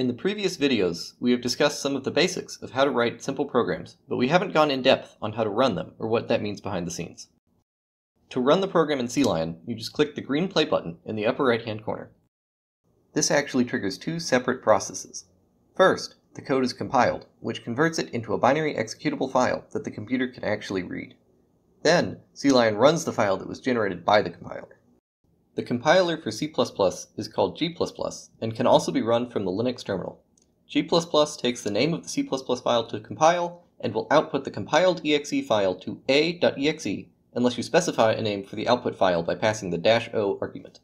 In the previous videos, we have discussed some of the basics of how to write simple programs, but we haven't gone in depth on how to run them or what that means behind the scenes. To run the program in CLion, you just click the green play button in the upper right hand corner. This actually triggers two separate processes. First, the code is compiled, which converts it into a binary executable file that the computer can actually read. Then, CLion runs the file that was generated by the compiler. The compiler for C++ is called G++ and can also be run from the Linux terminal. G++ takes the name of the C++ file to compile and will output the compiled exe file to a.exe unless you specify a name for the output file by passing the "-o argument.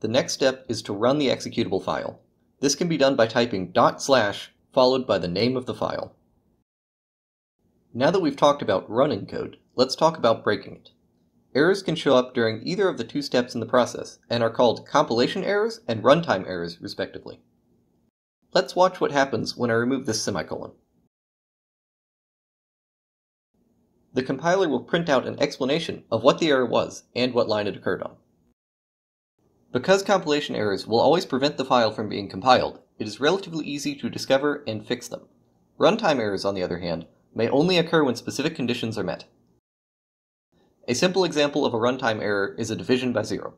The next step is to run the executable file. This can be done by typing dot slash followed by the name of the file. Now that we've talked about running code, let's talk about breaking it. Errors can show up during either of the two steps in the process and are called compilation errors and runtime errors, respectively. Let's watch what happens when I remove this semicolon. The compiler will print out an explanation of what the error was and what line it occurred on. Because compilation errors will always prevent the file from being compiled, it is relatively easy to discover and fix them. Runtime errors, on the other hand, may only occur when specific conditions are met. A simple example of a runtime error is a division by zero.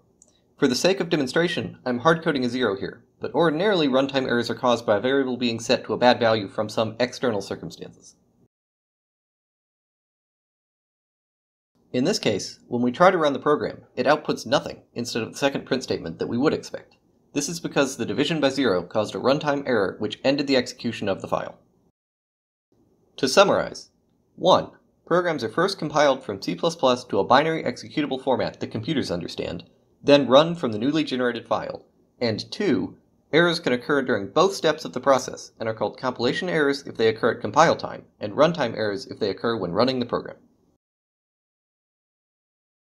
For the sake of demonstration, I'm hardcoding a zero here, but ordinarily runtime errors are caused by a variable being set to a bad value from some external circumstances. In this case, when we try to run the program, it outputs nothing instead of the second print statement that we would expect. This is because the division by zero caused a runtime error which ended the execution of the file. To summarize, 1. Programs are first compiled from C++ to a binary executable format that computers understand, then run from the newly generated file. And 2. Errors can occur during both steps of the process and are called compilation errors if they occur at compile time, and runtime errors if they occur when running the program.